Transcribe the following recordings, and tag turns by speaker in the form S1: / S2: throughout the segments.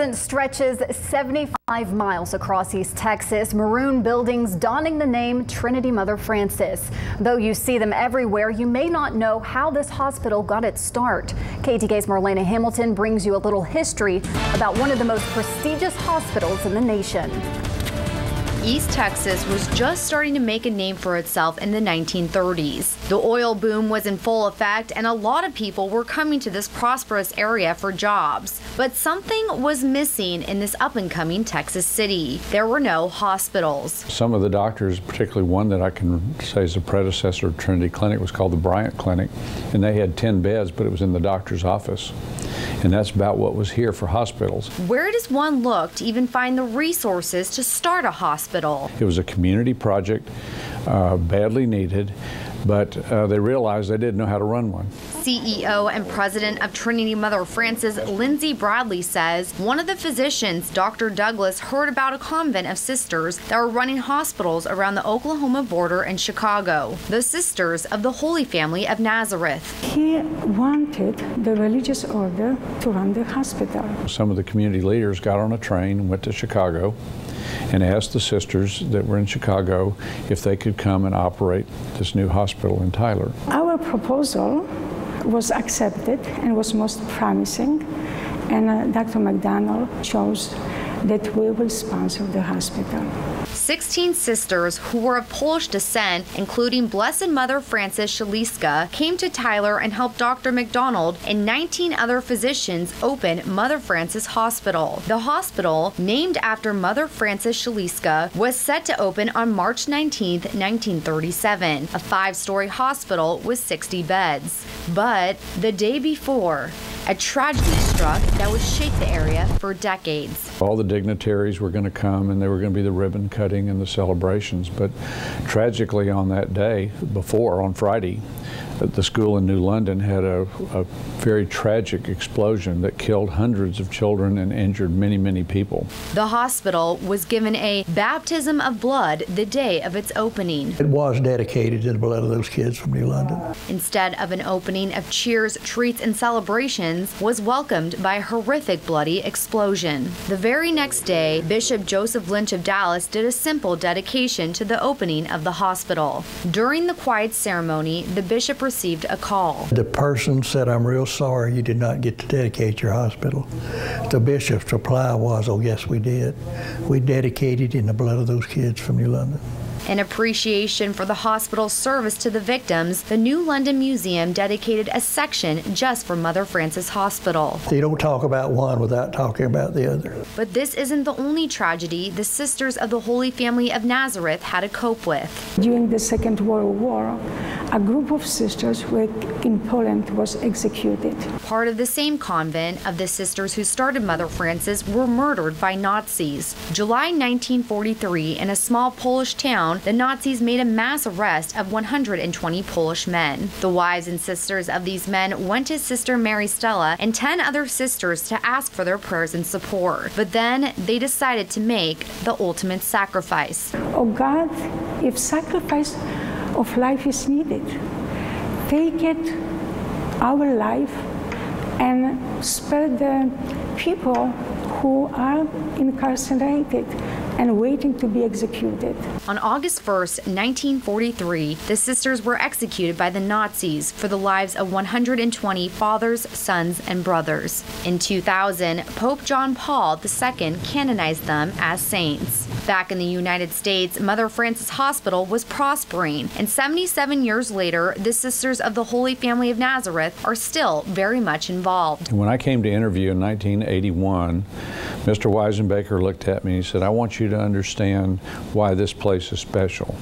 S1: stretches 75 miles across East Texas, maroon buildings donning the name Trinity Mother Frances. Though you see them everywhere, you may not know how this hospital got its start. KETK's Marlena Hamilton brings you a little history about one of the most prestigious hospitals in the nation.
S2: East Texas was just starting to make a name for itself in the 1930s. The oil boom was in full effect, and a lot of people were coming to this prosperous area for jobs. But something was missing in this up and coming Texas city. There were no hospitals.
S3: Some of the doctors, particularly one that I can say is a predecessor of Trinity Clinic, was called the Bryant Clinic, and they had 10 beds, but it was in the doctor's office. And that's about what was here for hospitals.
S2: Where does one look to even find the resources to start a hospital?
S3: It was a community project, uh, badly needed but uh, they realized they didn't know how to run one.
S2: CEO and president of Trinity Mother Frances, Lindsey Bradley says one of the physicians, Dr. Douglas, heard about a convent of sisters that were running hospitals around the Oklahoma border in Chicago, the Sisters of the Holy Family of Nazareth.
S4: He wanted the religious order to run the hospital.
S3: Some of the community leaders got on a train and went to Chicago and asked the sisters that were in Chicago if they could come and operate this new hospital in Tyler.
S4: Our proposal was accepted and was most promising, and uh, Dr. McDonald chose that we will sponsor the hospital.
S2: 16 sisters who were of Polish descent, including Blessed Mother Frances Siedliska, came to Tyler and helped Dr. McDonald and 19 other physicians open Mother Frances Hospital. The hospital, named after Mother Frances Siedliska, was set to open on March 19, 1937, a five story hospital with 60 beds. But the day before, a tragedy struck that would shake the area for decades.
S3: All the dignitaries were going to come and there were going to be the ribbon cutting and the celebrations. But tragically, on that day, before, on Friday, the school in New London had a, a, very tragic explosion that killed hundreds of children and injured many, many people.
S2: The hospital was given a baptism of blood the day of its opening.
S5: It was dedicated to the blood of those kids from New London.
S2: Instead of an opening of cheers, treats, and celebrations, was welcomed by a horrific bloody explosion. The very next day, Bishop Joseph Lynch of Dallas did a simple dedication to the opening of the hospital. During the quiet ceremony, the bishop received a call.
S5: The person said, I'm real sorry you did not get to dedicate your hospital. The bishop's reply was, Oh, yes, we did. We dedicated in the blood of those kids from New London.
S2: In appreciation for the hospital's service to the victims, the New London Museum dedicated a section just for Mother Frances Hospital.
S5: You don't talk about one without talking about the other.
S2: But this isn't the only tragedy the Sisters of the Holy Family of Nazareth had to cope with.
S4: During the Second World War, a group of sisters in Poland was executed.
S2: Part of the same convent of the sisters who started Mother Frances were murdered by Nazis. July 1943, in a small Polish town, the Nazis made a mass arrest of 120 Polish men. The wives and sisters of these men went to Sister Mary Stella and 10 other sisters to ask for their prayers and support. But then they decided to make the ultimate sacrifice.
S4: Oh God, if sacrifice of life is needed. Take it, our life, and spare the people who are incarcerated and waiting to be executed.
S2: On August 1st, 1943, the sisters were executed by the Nazis for the lives of 120 fathers, sons, and brothers. In 2000, Pope John Paul II canonized them as saints. Back in the United States, Mother Frances Hospital was prospering, and 77 years later, the Sisters of the Holy Family of Nazareth are still very much involved.
S3: When I came to interview in 1981, Mr. Weisenbaker looked at me and he said, I want you to understand why this place is special.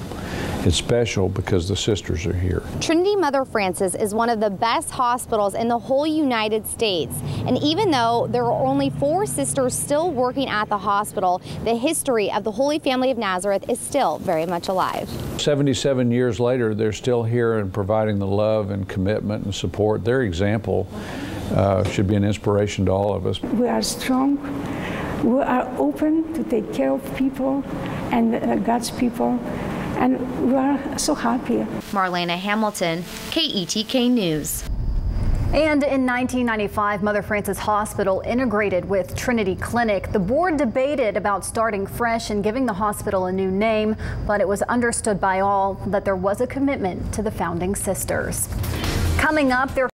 S3: It's special because the sisters are here.
S2: Trinity Mother Frances is one of the best hospitals in the whole United States. And even though there are only four sisters still working at the hospital, the history of the Holy Family of Nazareth is still very much alive.
S3: 77 years later, they're still here and providing the love and commitment and support. Their example uh, should be an inspiration to all of us.
S4: We are strong. We are open to take care of people and uh, God's people and we are so happy.
S2: Marlena Hamilton, KETK News.
S1: And in 1995, Mother Frances Hospital integrated with Trinity Clinic. The board debated about starting fresh and giving the hospital a new name, but it was understood by all that there was a commitment to the founding sisters. Coming up, their